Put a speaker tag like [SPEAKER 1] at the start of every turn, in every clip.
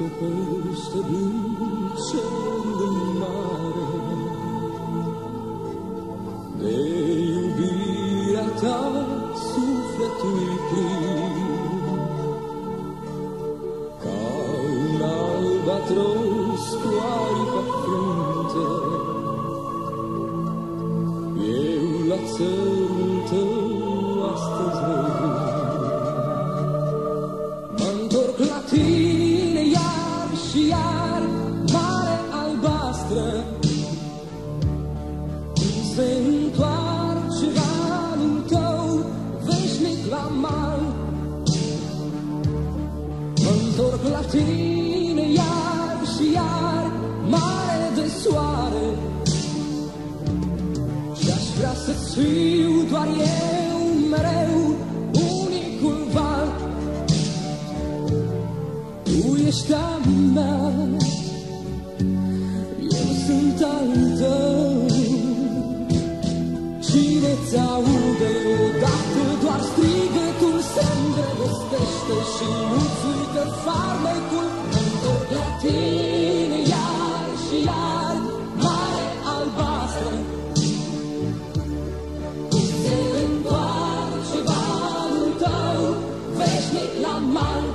[SPEAKER 1] topește blând cerul în mare. De iubirea ta sufletul plin, ca un albatros cu aripa frunte. Eu la țărul Mă întorc la tine iar și iar, mare de soare, Și-aș vrea să-ți fiu doar eu mereu, unicul val. Tu ești a mea, eu sunt al tău. Cine ți aude odată doar strigătul se îndrăgostește și nu-ți uită farmecul. Mă-ntorc la tine iar și iar, mare albastră. Cum se întoarce valul tău, veșnic la mal.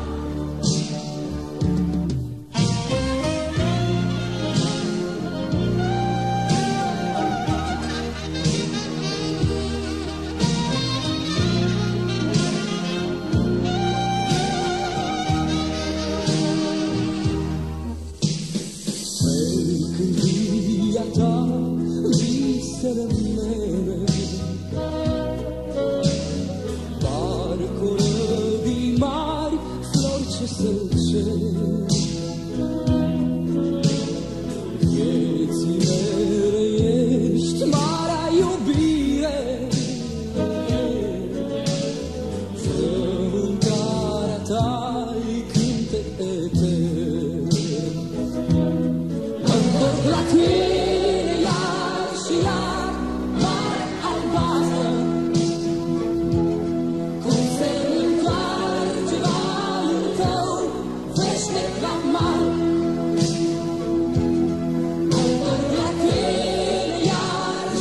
[SPEAKER 1] dog, we said